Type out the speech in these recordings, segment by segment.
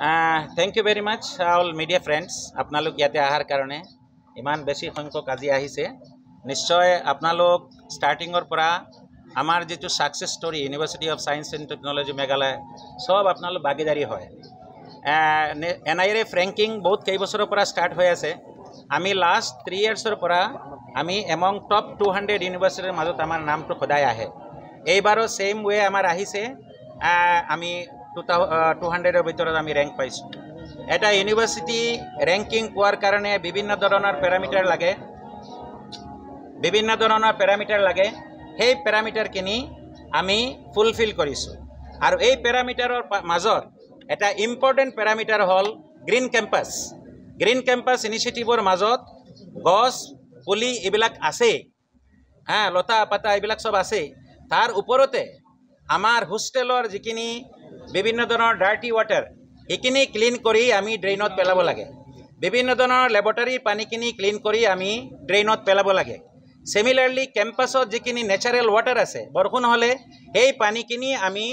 Thank you very much all media friends আপোনালোক ইয়াতে অহাৰ কাৰণে ইমান বেছি সংখ্যক আজি আহিছে। নিশ্চয় আপোনালোক ষ্টাৰ্টিঙৰ পৰা আমাৰ যিটো success story university of science and technology Meghalaya চব আপোনালোক ভাগীদাৰী হয়। এন আই এ ফ্ৰেংকিং বহুত কেইবছৰৰ পৰা ষ্টাৰ্ট হৈ আছে। আমি লাষ্ট থ্ৰী ইয়াৰ্ছৰ পৰা আমি এমং টপ টু হাণ্ড্ৰেড ইউনিভাৰ্চিটিৰ মাজত আমাৰ নামটো সদায় আহে। এইবাৰো ছেইম ৱে আমাৰ আহিছে। আমি টু টু হাণ্ড্ৰেডৰ ভিতৰত আমি ৰেংক পাইছোঁ। এটা ইউনিভাৰ্চিটি ৰেংকিং পোৱাৰ কাৰণে বিভিন্ন ধৰণৰ পেৰামিটাৰ লাগে। বিভিন্ন ধৰণৰ পেৰামিটাৰ লাগে। সেই পেৰামিটাৰখিনি আমি ফুলফিল কৰিছোঁ। আৰু এই পেৰামিটাৰৰ মাজত এটা ইম্পৰ্টেণ্ট পেৰামিটাৰ হ'ল গ্ৰীণ কেম্পাছ গ্ৰীণ কেম্পাছ ইনিচিয়েটিভৰ মাজত গছ পুলি এইবিলাক আছেই। হা লতা পাতা এইবিলাক চব আছেই। তাৰ ওপৰতে আমাৰ হোষ্টেলৰ যিখিনি বিভিন্ন ধৰণৰ ডাৰ্টি ৱাটাৰ সেইখিনি ক্লিন কৰি আমি ড্ৰেইনত পেলাব লাগে। বিভিন্ন ধৰণৰ লেবৰেটৰীৰ পানীখিনি ক্লিন কৰি আমি ড্ৰেইনত পেলাব লাগে। চিমিলাৰলি কেম্পাছত যিখিনি নেচাৰেল ৱাটাৰ আছে বৰষুণ হ'লে সেই পানীখিনি আমি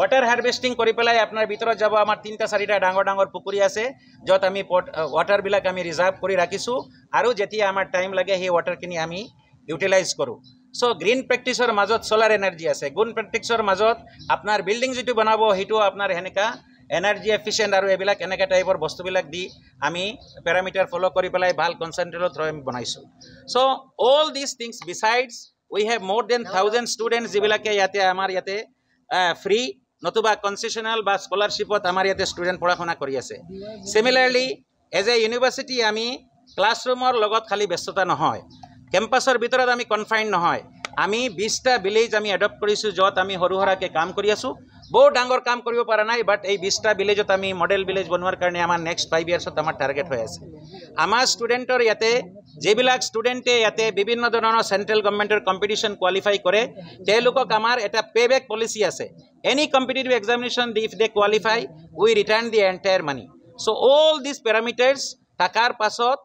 ৱাটাৰ হাৰ্ভেষ্টিং কৰি পেলাই আপোনাৰ ভিতৰত যাব আমাৰ তিনিটা চাৰিটা ডাঙৰ ডাঙৰ পুখুৰী আছে য'ত আমি ৱাটাৰবিলাক আমি ৰিজাৰ্ভ কৰি ৰাখিছোঁ। আৰু যেতিয়া আমাৰ টাইম লাগে সেই ৱাটাৰখিনি আমি ইউটিলাইজ কৰোঁ। চ' গ্ৰীণ প্ৰেক্টিছৰ মাজত চ'লাৰ এনাৰ্জি আছে। গ্ৰীণ প্ৰেক্টিছৰ মাজত আপোনাৰ বিল্ডিং যিটো বনাব সেইটো আপোনাৰ সেনেকুৱা এনাৰ্জি এফিচিয়েণ্ট আৰু এইবিলাক এনেকুৱা টাইপৰ বস্তুবিলাক দি আমি পেৰামিটাৰ ফ'ল' কৰি পেলাই ভাল কনচেণ্ট্ৰেটত থৈ আমি বনাইছোঁ। So' all this things besides we have more than thousand students যিবিলাকে ইয়াতে আমাৰ ইয়াতে ফ্ৰী নতুবা কনচেশ্যনেল বা স্কলাৰশ্বিপত আমাৰ ইয়াতে ষ্টুডেণ্ট পঢ়া শুনা কৰি আছে। চিমিলাৰলি এজ এ ইউনিভাৰ্চিটি আমি ক্লাছৰুমৰ লগত খালী ব্যস্ততা নহয়। কেম্পাছৰ ভিতৰত আমি কনফাইন নহয়। আমি বিছটা ভিলেজ আমি এডপ্ট কৰিছোঁ য'ত আমি সৰু সুৰাকৈ কাম কৰি আছোঁ। বহুত ডাঙৰ কাম কৰিব পৰা নাই বাট এই বিছটা ভিলেজত আমি মডেল ভিলেজ বনোৱাৰ কাৰণে আমাৰ নেক্সট ফাইভ ইয়াৰ্ছত আমাৰ টাৰ্গেট হৈ আছে। আমাৰ ষ্টুডেণ্টৰ ইয়াতে যিবিলাক ষ্টুডেণ্টে ইয়াতে বিভিন্ন ধৰণৰ চেণ্ট্ৰেল গভৰ্ণমেণ্টৰ কম্পিটিশ্যন কোৱালিফাই কৰে তেওঁলোকক আমাৰ এটা পে' বেক পলিচি আছে। Any competitive examination if they qualify we return the entire money so' all this parameters থকাৰ পাছত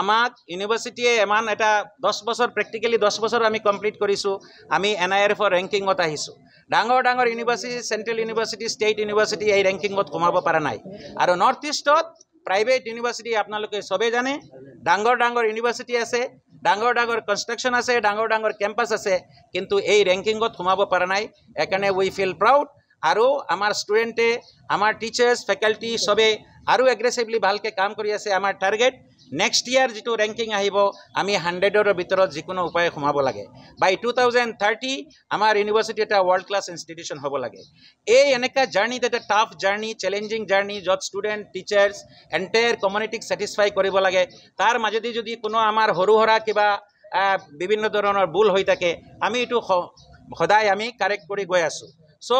আমাক ইউনিভাৰ্চিটিয়ে ইমান এটা দহ বছৰ প্ৰেক্টিকেলি দহ বছৰ আমি কমপ্লিট কৰিছোঁ। আমি এন আই এফৰ ৰেংকিঙত আহিছোঁ। ডাঙৰ ডাঙৰ university central university state university এই ৰেংকিঙত সোমাব পৰা নাই। আৰু নৰ্থ ইষ্টত প্ৰাইভেট ইউনিভাৰ্চিটি আপোনালোকে চবেই জানে ডাঙৰ ডাঙৰ ইউনিভাৰ্চিটি আছে ডাঙৰ ডাঙৰ কনষ্ট্ৰাকশ্যন আছে ডাঙৰ ডাঙৰ কেম্পাছ আছে কিন্তু এই ৰেংকিঙত সোমাব পৰা নাই। সেইকাৰণে উই ফিল প্ৰাউড আৰু আমাৰ ষ্টুডেণ্টে আমাৰ টিচাৰ্ছ ফেকাল্টি চবে আৰু এগ্ৰেছিভলি ভালকৈ কাম কৰি আছে। আমাৰ টাৰ্গেট নেক্সট ইয়াৰ যিটো ৰেংকিং আহিব আমি হাণ্ড্ৰেডৰ ভিতৰত যিকোনো উপায়ে সোমাব লাগে। বাই টু থাউজেণ্ড থাৰ্টি আমাৰ ইউনিভাৰ্চিটি এটা ৱৰ্ল্ড ক্লাছ ইনষ্টিটিউশ্যন হ'ব লাগে। এই এনেকুৱা জাৰ্ণিত এটা টাফ জাৰ্ণি চেলেঞ্জিং জাৰ্ণি য'ত ষ্টুডেণ্ট টিচাৰ্ছ এণ্টায়াৰ কমিউনিটিক ছেটিছফাই কৰিব লাগে। তাৰ মাজেদি যদি কোনো আমাৰ সৰু সুৰা কিবা বিভিন্ন ধৰণৰ ভুল হৈ থাকে আমি এইটো সদায় আমি কাৰেক্ট কৰি গৈ আছোঁ। চ'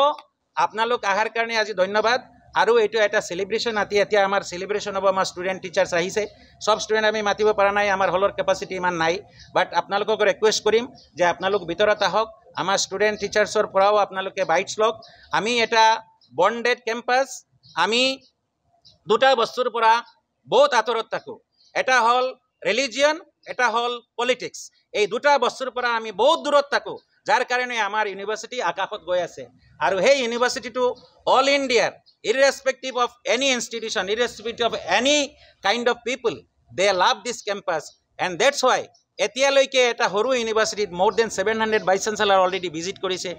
আপোনালোক অহাৰ কাৰণে আজি ধন্যবাদ। আৰু এইটো এটা চেলিব্ৰেশ্যন আতি এতিয়া আমাৰ চেলিব্ৰেশ্যন হ'ব আমাৰ ষ্টুডেণ্ট টিচাৰ্ছ আহিছে। চব ষ্টুডেণ্ট আমি মাতিব পৰা নাই আমাৰ হলৰ কেপাচিটি ইমান নাই। বাট আপোনালোকক ৰিকুৱেষ্ট কৰিম যে আপোনালোক ভিতৰত আহক আমাৰ ষ্টুডেণ্ট টিচাৰ্ছৰ পৰাও আপোনালোকে বাইটছ লওক। আমি এটা বণ্ডেড কেম্পাছ আমি দুটা বস্তুৰ পৰা বহুত আঁতৰত থাকোঁ। এটা হ'ল ৰিলিজিয়ন এটা হ'ল পলিটিক্স এই দুটা বস্তুৰ পৰা আমি বহুত দূৰত থাকোঁ। যাৰ কাৰণে আমাৰ ইউনিভাৰ্চিটি আকাশত গৈ আছে। আৰু সেই ইউনিভাৰ্চিটিটো অল ইণ্ডিয়াৰ irrespective of any institution irrespective of any kind of people they love this campus and that's why এতিয়ালৈকে এটা সৰু ইউনিভাৰ্চিটিত more than seven hundred vice chancellor already visit কৰিছে।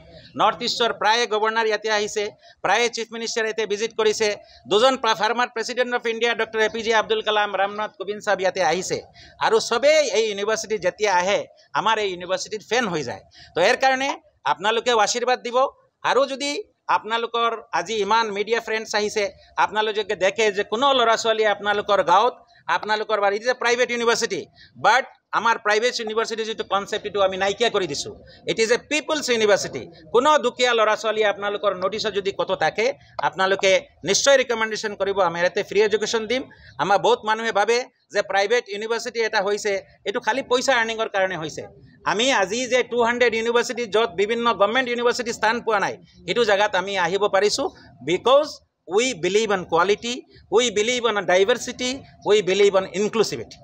নৰ্থ ইষ্টৰ প্ৰায়ে গভৰ্ণৰ ইয়াতে আহিছে প্ৰায়ে চিফ মিনিষ্টাৰ ইয়াতে ভিজিট কৰিছে। দুজন former president of India doctor A P J Abdul Kalam Ramnath Kovind sahab ইয়াতে আহিছে। আৰু চবেই এই ইউনিভাৰ্চিটিত যেতিয়া আহে আমাৰ এই ইউনিভাৰ্চিটিত ফেন হৈ যায়। তো ইয়াৰ কাৰণে আপোনালোকেও আশীৰ্বাদ দিব। আৰু যদি আপোনালোকৰ আজি ইমান মিডিয়া ফ্ৰেণ্ডছ আহিছে আপোনালোকে দেখে যে কোনো ল'ৰা ছোৱালীয়ে আপোনালোকৰ গাঁৱত আপোনালোকৰ বাৰী it is a private university but আমাৰ প্ৰাইভেট ইউনিভাৰ্চিটিৰ যিটো কনচেপ্ট এইটো আমি নাইকিয়া কৰি দিছোঁ। It is a people's university কোনো দুখীয়া ল'ৰা ছোৱালীয়ে আপোনালোকৰ নটিছত যদি ক'তো থাকে আপোনালোকে নিশ্চয় ৰিকমেণ্ডেশ্যন কৰিব আমি ইয়াতে ফ্ৰী এডুকেশ্যন দিম। আমাৰ বহুত মানুহে ভাবে যে প্ৰাইভেট ইউনিভাৰ্চিটি এটা হৈছে এইটো খালী পইচা আৰ্নিঙৰ কাৰণে হৈছে। আমি আজি যে টু হাণ্ড্ৰেড ইউনিভাৰ্চিটি য'ত বিভিন্ন গভৰ্ণমেণ্ট ইউনিভাৰ্চিটি স্থান পোৱা নাই সেইটো জেগাত আমি আহিব পাৰিছোঁ because We believe on quality, we believe on diversity, we believe on inclusivity.